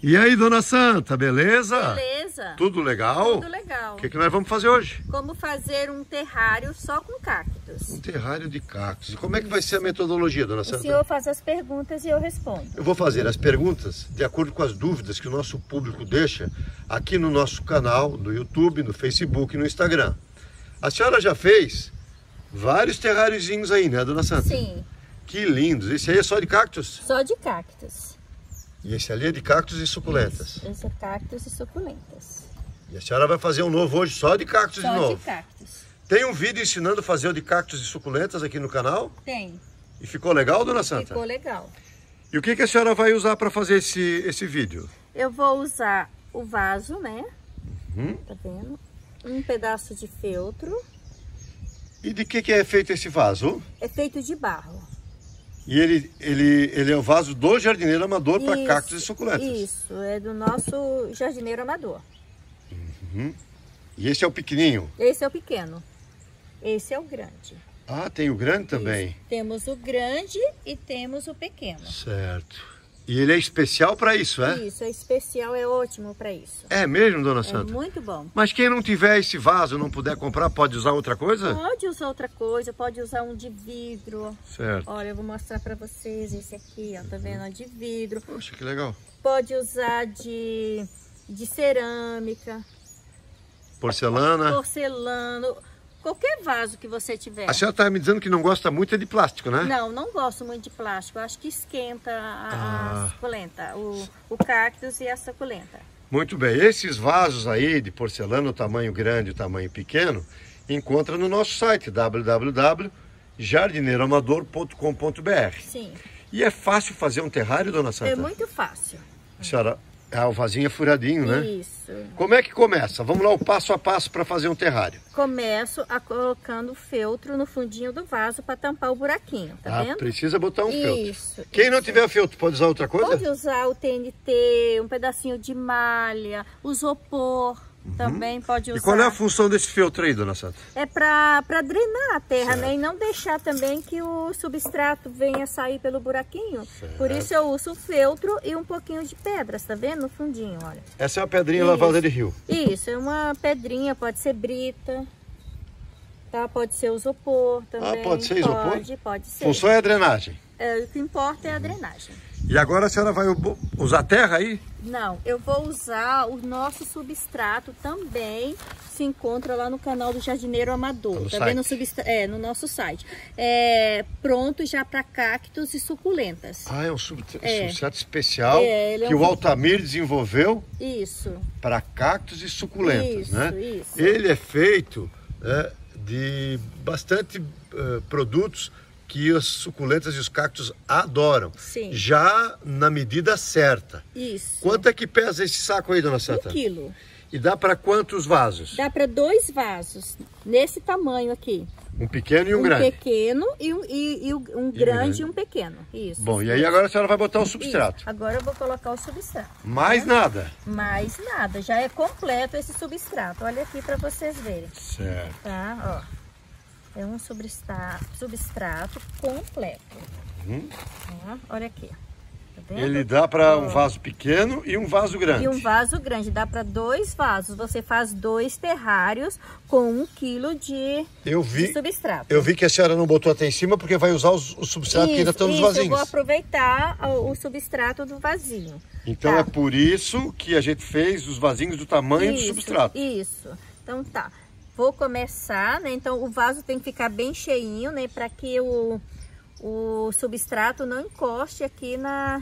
E aí, dona Santa, beleza? Beleza. Tudo legal? Tudo legal. O que, que nós vamos fazer hoje? Como fazer um terrário só com cactos. Um terrário de cactos. E como é que vai ser a metodologia, dona O Santa? senhor faz as perguntas e eu respondo. Eu vou fazer as perguntas de acordo com as dúvidas que o nosso público deixa aqui no nosso canal, no YouTube, no Facebook e no Instagram. A senhora já fez vários terráriozinhos aí, né, dona Santa? Sim, Que lindos. Esse aí é só de cactos? só de cactos. E esse ali é de cactos e suculentas. Esse é cactos e suculentas. E a senhora vai fazer um novo hoje só de cactos Só de novo. de cactos. Tem um vídeo ensinando a fazer o de cactos e suculentas aqui no canal. Tem. E ficou legal, dona Santa? Ficou legal. E o que, que a senhora vai usar para fazer esse, esse vídeo? Eu vou usar o vaso, né? Uhum. Tá vendo? Um pedaço de feltro. E de que, que é feito esse vaso? É feito de barro. E ele, ele, ele é o vaso do jardineiro amador para cactos e suculentas. Isso, é do nosso jardineiro amador. E esse é o pequenininho. Esse é o pequeno. Esse é o grande. Ah, tem o grande também. Isso. Temos o grande e temos o pequeno. Certo. E ele é especial para isso, é? Isso, é especial, é ótimo para isso. É mesmo, dona É Santa? muito bom. Mas quem não tiver esse vaso, não puder comprar, pode usar outra coisa? Pode usar outra coisa, pode usar um de vidro. Certo. Olha, eu vou mostrar para vocês esse aqui, ó, tá vendo? Ó, De vidro. Poxa, que legal. Pode usar de, de cerâmica, Porcelana. porcelano, qualquer vaso que você tiver. A senhora está me dizendo que não gosta muito é de plástico, né? Não, não gosto muito de plástico. Eu acho que esquenta a, a Ah. suculenta, o, o cactus e a suculenta. Muito bem. Esses vasos aí de porcelana, o tamanho grande e o tamanho pequeno, encontra no nosso site www.jardineiroamador.com.br. Sim, E é fácil fazer um terrário, dona Santa? é muito fácil. A senhora, ah, o vasinho é furadinho, né? Isso. Como é que começa? Vamos lá o passo a passo para fazer um terrário. Começo a colocando o feltro no fundinho do vaso para tampar o buraquinho, tá Ah, vendo? precisa botar um feltro. Isso. Quem não tiver feltro pode usar outra coisa? Pode usar o TNT, um pedacinho de malha, o isopor também pode usar. Uhum. E qual é a função desse feltro aí, dona Santa? É para drenar a terra, né? E não deixar também que o substrato venha sair pelo buraquinho. Por isso eu uso o feltro e um pouquinho de pedras, tá vendo? No fundinho, olha. Essa é uma pedrinha Isso. lavada de rio. Isso, é uma pedrinha, pode ser brita, tá? Pode ser isopor também. Ah, pode ser isopor? Pode, pode ser. Função é a drenagem. É, o que importa é a drenagem. E agora a senhora vai usar terra aí? Não, eu vou usar o nosso substrato também. Se encontra lá no canal do Jardineiro Amador. Tá no Tá vendo o site? substra... É, no nosso site. É pronto já para cactos e suculentas. Ah, é um sub- É. substrato especial É, é que um- o Altamir desenvolveu Isso. para cactos e suculentas, Isso, né? isso. Ele é feito né, de bastante eh, produtos que as suculentas e os cactos adoram. Sim. Já na medida certa. Isso. Quanto é que pesa esse saco aí, dona Um Santa? quilo. E dá para quantos vasos? Dá para dois vasos nesse tamanho aqui. Um pequeno e um, um grande. pequeno e um, e, e um um grande e um pequeno. Isso. Bom, e aí agora a senhora vai botar o Isso. substrato. Agora eu vou colocar o substrato. Mais nada. Mais nada, já é completo esse substrato. Olha aqui para vocês verem. Certo. Tá, ó. É um substrato, substrato completo. Ó, olha aqui. Tá? Ele dá para um vaso pequeno e um vaso grande. E um vaso grande, dá para dois vasos. Você faz dois terrários com um quilo de, Eu de vi, substrato. eu vi que a senhora não botou até em cima porque vai usar os, os substratos que ainda estão nos isso, eu vou vasinhos. aproveitar o, o substrato do vasinho. Então Tá. é por isso que a gente fez os vasinhos do tamanho do Isso, substrato. Isso. Então tá. Vou começar, né? Então o vaso tem que ficar bem cheinho, né? Para que o, o substrato não encoste aqui na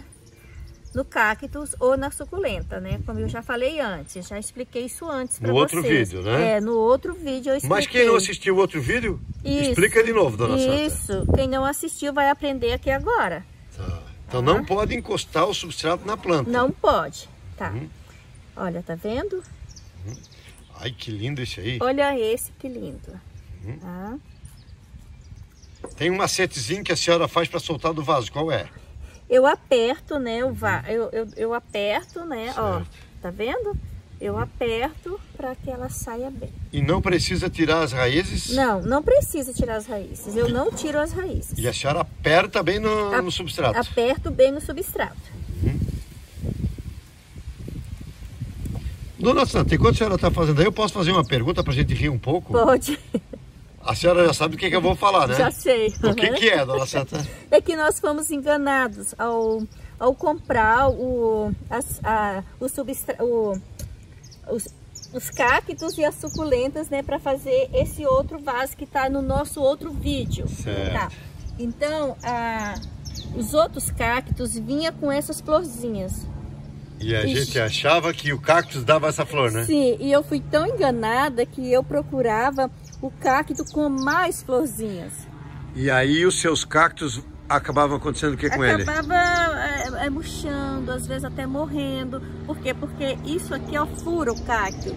no cactus ou na suculenta, né? Como eu já falei antes, já expliquei isso antes para No vocês. outro vídeo, né? É, no outro vídeo eu expliquei. Mas quem não assistiu o outro vídeo, Isso. explica de novo, dona Santa. Isso. Quem não assistiu vai aprender aqui agora. Tá. Então não pode encostar o substrato na planta. Não pode, tá? Uhum. Olha, tá vendo? Ai, que lindo esse aí. Olha esse que lindo. Uhum. Tá? Tem um macetezinho que a senhora faz para soltar do vaso. Qual é? Eu aperto, né, o va... eu, eu, eu aperto, né, ó, Certo. tá vendo? Eu aperto para que ela saia bem. E não precisa tirar as raízes? Não, não precisa tirar as raízes. Eu não tiro as raízes. E a senhora aperta bem no, A- no substrato. Aperto bem no substrato. Dona Santa, enquanto a senhora está fazendo aí, eu posso fazer uma pergunta para a gente rir um pouco? Pode. A senhora já sabe do que, que eu vou falar, né? Já sei. O que, que é, Dona Santa? É que nós fomos enganados ao, ao comprar o, as, a, o substra, o, os, os cactos e as suculentas, né, para fazer esse outro vaso que está no nosso outro vídeo. Certo. Tá. Então, a, os outros cactos vinha com essas florzinhas. E a Ixi. gente achava que o cactus dava essa flor, né? Sim, e eu fui tão enganada que eu procurava o cacto com mais florzinhas. E aí os seus cactos acabavam acontecendo o que com ele? Acabava é, é, murchando, às vezes até morrendo. Por quê? Porque isso aqui ó, fura o cacto.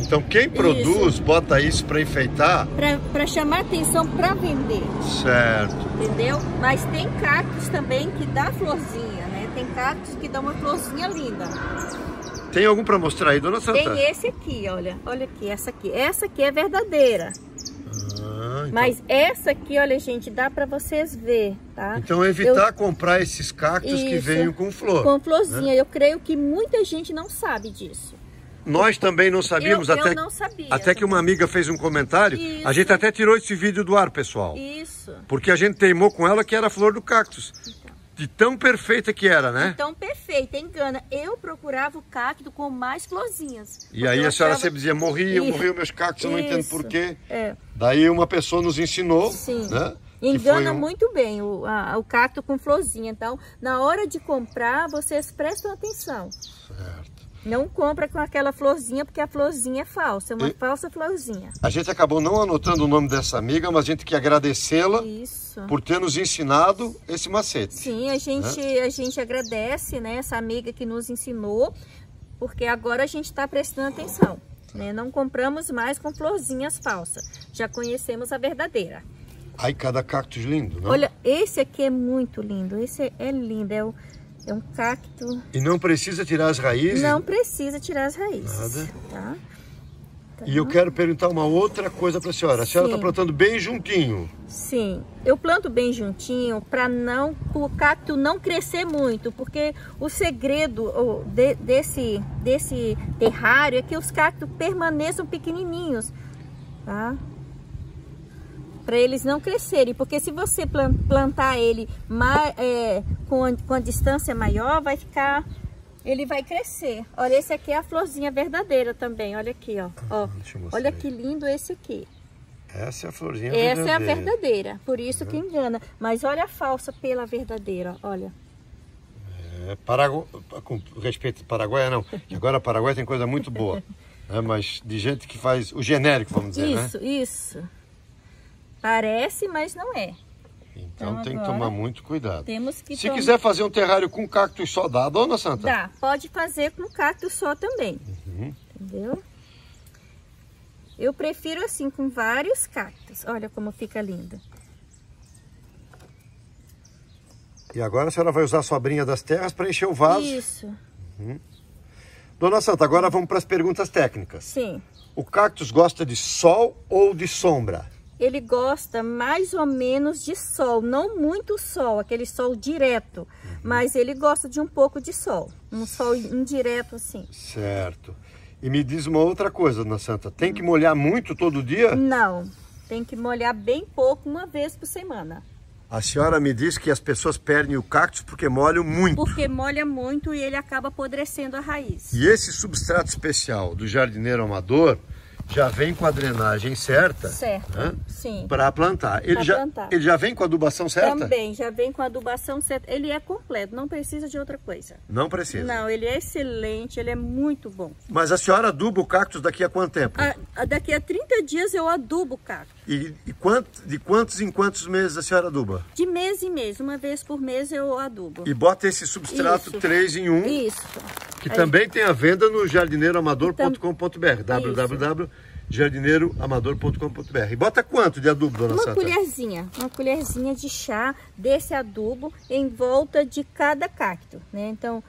Então quem produz, isso. bota isso para enfeitar? Para chamar atenção para vender. Certo. Entendeu? Mas tem cactos também que dá florzinha, né? Tem cactos que dão uma florzinha linda. Tem algum para mostrar aí, dona Santa? Tem esse aqui, olha. Olha aqui, essa aqui. Essa aqui é verdadeira. Ah, então... Mas essa aqui, olha, gente, dá para vocês ver, tá? Então evitar Eu... comprar esses cactos Isso, que venham com flor. Com florzinha. Né? Eu creio que muita gente não sabe disso. Nós também não sabíamos, eu, até, eu não sabia, até que uma amiga fez um comentário. Isso. A gente até tirou esse vídeo do ar, pessoal. Isso. Porque a gente teimou com ela que era a flor do cactus. De tão perfeita que era, né? De tão perfeita, engana. Eu procurava o cacto com mais florzinhas. E aí a senhora achava... sempre dizia, morri, eu morri os meus cactos, eu não entendo porquê. É. Daí uma pessoa nos ensinou, Sim. né? Engana um... muito bem o, a, o cacto com florzinha. Então, na hora de comprar, vocês prestam atenção. Certo. Não compra com aquela florzinha, porque a florzinha é falsa, é uma e... falsa florzinha. A gente acabou não anotando o nome dessa amiga, mas a gente quer agradecê-la por ter nos ensinado esse macete. Sim, a gente, né? a gente agradece né, essa amiga que nos ensinou, porque agora a gente está prestando atenção. Né? Não compramos mais com florzinhas falsas, já conhecemos a verdadeira. Ai, cada cactus lindo, não? Olha, esse aqui é muito lindo, esse é lindo, é o é um cacto. E não precisa tirar as raízes? Não precisa tirar as raízes. Nada. Tá? Então... E eu quero perguntar uma outra coisa para a senhora. A senhora está plantando bem juntinho? Sim, eu planto bem juntinho para não o cacto não crescer muito, porque o segredo de, desse desse terrário é que os cactos permaneçam pequenininhos, tá? Para eles não crescerem, porque se você plantar ele mais, é, com, a, com a distância maior, vai ficar, ele vai crescer. Olha, esse aqui é a florzinha verdadeira também, olha aqui, ó. ó. Olha que lindo esse aqui. Essa é a florzinha Essa verdadeira. é a verdadeira, por isso uhum. que engana. Mas olha a falsa pela verdadeira, olha. É, Paragu... Com respeito ao Paraguai, não. Agora Paraguai tem coisa muito boa. né? Mas de gente que faz o genérico, vamos dizer, isso, né? Isso, isso. Parece, mas não é. Então, então tem que tomar muito cuidado. Temos que Se quiser fazer um terrário com cacto só, dá, dona Santa? Dá, pode fazer com cacto só também. Uhum. Entendeu? Eu prefiro assim, com vários cactos. Olha como fica linda. E agora a senhora vai usar a sobrinha das terras para encher o vaso? Isso. Uhum. Dona Santa, agora vamos para as perguntas técnicas. Sim. O cactus gosta de sol ou de sombra? Ele gosta mais ou menos de sol, não muito sol, aquele sol direto, uhum. mas ele gosta de um pouco de sol, um sol indireto assim. Certo. E me diz uma outra coisa, Dona Santa, tem que molhar muito todo dia? Não, tem que molhar bem pouco, uma vez por semana. A senhora me disse que as pessoas perdem o cactus porque molham muito. Porque molha muito e ele acaba apodrecendo a raiz. E esse substrato especial do jardineiro amador, já vem com a drenagem certa. Certo, né? sim. Para plantar. Ele, já, plantar. ele já vem com a adubação certa? Também, já vem com a adubação certa. Ele é completo, não precisa de outra coisa. Não precisa? Não, ele é excelente, ele é muito bom. Mas a senhora aduba o cactus daqui a quanto tempo? A, a daqui a 30 dias eu adubo o cactus. E, e quanto, de quantos em quantos meses a senhora aduba? De mês em mês, uma vez por mês eu adubo. E bota esse substrato Isso. 3 em 1. Isso. Que Aí. também tem a venda no jardineiroamador.com.br www jardineiroamador.com.br. E bota quanto de adubo, dona uma Santa? Uma colherzinha, uma colherzinha de chá desse adubo em volta de cada cacto, né? Então,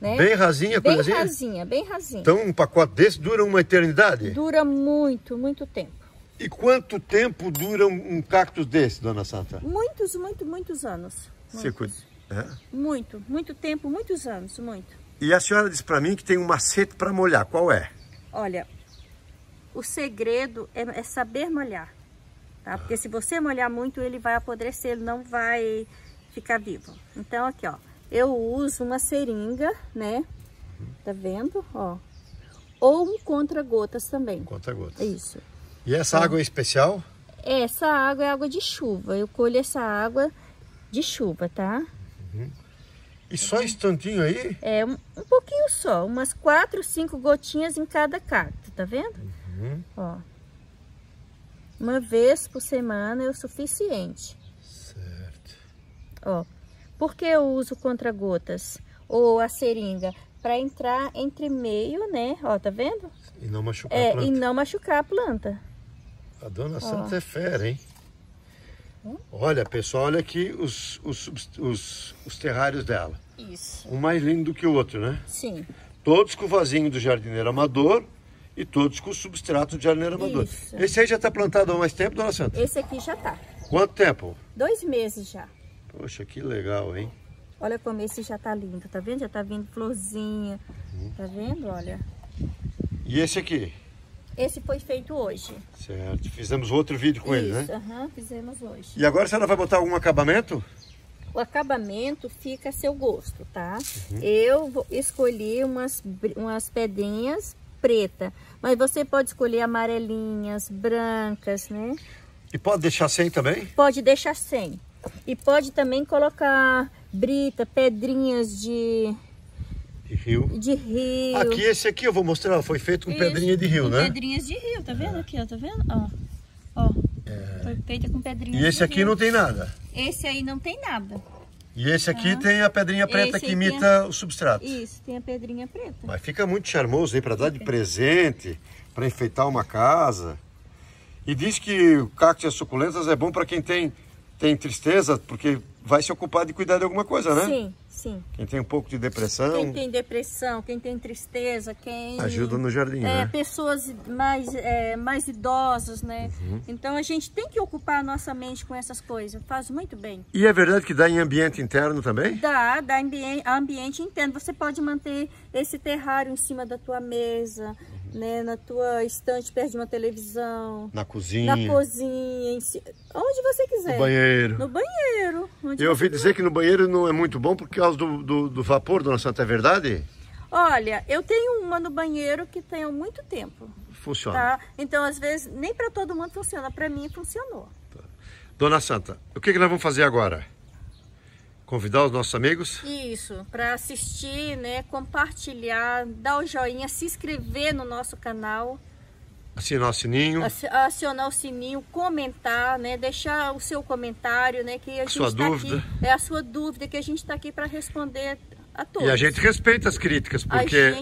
né? Bem rasinha, Bem colherzinha? rasinha, bem rasinha. Então um pacote desse dura uma eternidade? Dura muito, muito tempo. E quanto tempo dura um cactus desse, dona Santa? Muitos, muito, muitos anos. Muitos. É? Muito, muito tempo, muitos anos, muito. E a senhora disse para mim que tem um macete para molhar. Qual é? Olha, o segredo é, é saber molhar. Tá? Porque se você molhar muito, ele vai apodrecer, ele não vai ficar vivo. Então, aqui, ó. Eu uso uma seringa, né? Tá vendo? Ó. Ou um contra-gotas também. Contra-gotas. Isso. E essa água é especial? Essa água é água de chuva. Eu colho essa água de chuva, tá? Uhum. E só esse tantinho aí? É, um, um, pouquinho só. Umas quatro, cinco gotinhas em cada cacto, tá vendo? Uhum. Ó. Uma vez por semana é o suficiente. Certo. Ó. Por que eu uso contra-gotas? Ou a seringa? Para entrar entre meio, né? Ó, tá vendo? E não machucar é, a planta. E não machucar a planta. A dona Santa é fera, hein? Hum? Olha, pessoal, olha aqui os, os, os, os terrários dela. Isso. Um mais lindo do que o outro, né? Sim. Todos com o vasinho do jardineiro amador e todos com o substrato do jardineiro amador. Isso. Esse aí já está plantado há mais tempo, dona Santa? Esse aqui já tá. Quanto tempo? Dois meses já. Poxa, que legal, hein? Olha como esse já tá lindo, tá vendo? Já tá vindo florzinha, uhum. tá vendo? Olha. E esse aqui? Esse foi feito hoje. Certo. Fizemos outro vídeo com Isso, ele, né? Fizemos hoje. E agora a senhora vai botar algum acabamento? O acabamento fica a seu gosto, tá? Uhum. Eu escolhi umas, umas pedrinhas preta, mas você pode escolher amarelinhas, brancas, né? E pode deixar sem também? Pode deixar sem. E pode também colocar brita, pedrinhas de de rio. De rio. Aqui, esse aqui eu vou mostrar, foi feito com pedrinha de rio, né? pedrinhas de rio, tá vendo aqui, ó, tá vendo? Ó, ó. É. Foi feita com pedrinhas E esse aqui rio. não tem nada? Esse aí não tem nada. E esse aqui ah. tem a pedrinha preta esse que imita a... o substrato. Isso, tem a pedrinha preta. Mas fica muito charmoso aí para dar de presente, para enfeitar uma casa. E diz que o cacto e as suculentas é bom para quem tem, tem tristeza, porque vai se ocupar de cuidar de alguma coisa, né? Sim, sim. Quem tem um pouco de depressão. Quem tem depressão, quem tem tristeza, quem. Ajuda no jardim, é, né? Pessoas mais, é, mais idosas, né? Uhum. Então a gente tem que ocupar a nossa mente com essas coisas. Faz muito bem. E é verdade que dá em ambiente interno também? Dá, dá ambiente, ambiente interno. Você pode manter esse terrário em cima da tua mesa né, na tua estante perto de uma televisão. Na cozinha. Na cozinha, si... onde você quiser. No banheiro. No banheiro. Eu ouvi dizer que no banheiro não é muito bom por causa do, do, do, vapor, dona Santa, é verdade? Olha, eu tenho uma no banheiro que tem há muito tempo. Funciona. Tá? Então, às vezes, nem para todo mundo funciona. Para mim, funcionou. Tá. Dona Santa, o que, que nós vamos fazer agora? Convidar os nossos amigos? Isso, para assistir, né, compartilhar, dar o joinha, se inscrever no nosso canal. Acionar o sininho. Acionar o sininho, comentar, né, deixar o seu comentário, né, que a, a gente sua tá dúvida. Aqui, é a sua dúvida, que a gente está aqui para responder a todos. E a gente respeita as críticas, porque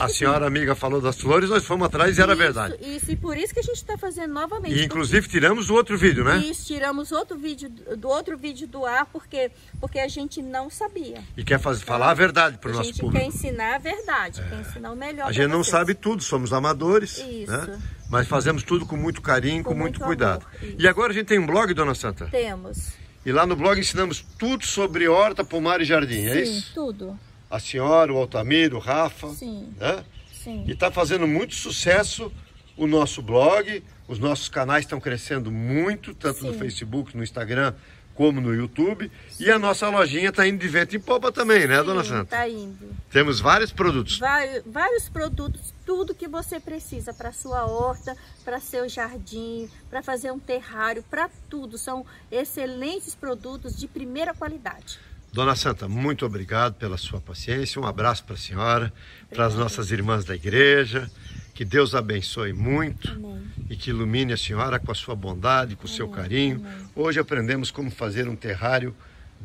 a, a senhora amiga falou das flores, nós fomos atrás e era verdade. Isso, e por isso que a gente está fazendo novamente. E inclusive tiramos o outro vídeo, né? Isso, tiramos outro vídeo do outro vídeo do ar, porque, porque a gente não sabia. E quer fazer, então, falar a verdade para o nosso público. A gente quer ensinar a verdade, é. quer ensinar o melhor A gente não sabe tudo, somos amadores. Isso. Né? Mas fazemos tudo com muito carinho, com, com muito, muito, cuidado. E agora a gente tem um blog, Dona Santa? Temos. E lá no blog ensinamos tudo sobre horta, pomar e jardim, é Sim, é isso? tudo a senhora, o Altamiro, o Rafa. Sim. Né? Sim. E está fazendo muito sucesso o nosso blog. Os nossos canais estão crescendo muito, tanto Sim. no Facebook, no Instagram, como no YouTube. Sim. E a nossa lojinha está indo de vento em popa também, né, Sim, dona Santa? Está indo. Temos vários produtos. Vários, vários produtos, tudo que você precisa para sua horta, para seu jardim, para fazer um terrário, para tudo. São excelentes produtos de primeira qualidade. Dona Santa, muito obrigado pela sua paciência. Um abraço para a senhora, para as nossas irmãs da igreja. Que Deus abençoe muito Amém. e que ilumine a senhora com a sua bondade, com o seu carinho. Amém. Hoje aprendemos como fazer um terrário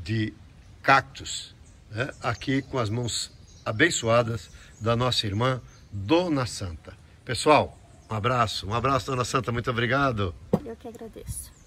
de cactos, né? aqui com as mãos abençoadas da nossa irmã Dona Santa. Pessoal, um abraço, um abraço, Dona Santa, muito obrigado. Eu que agradeço.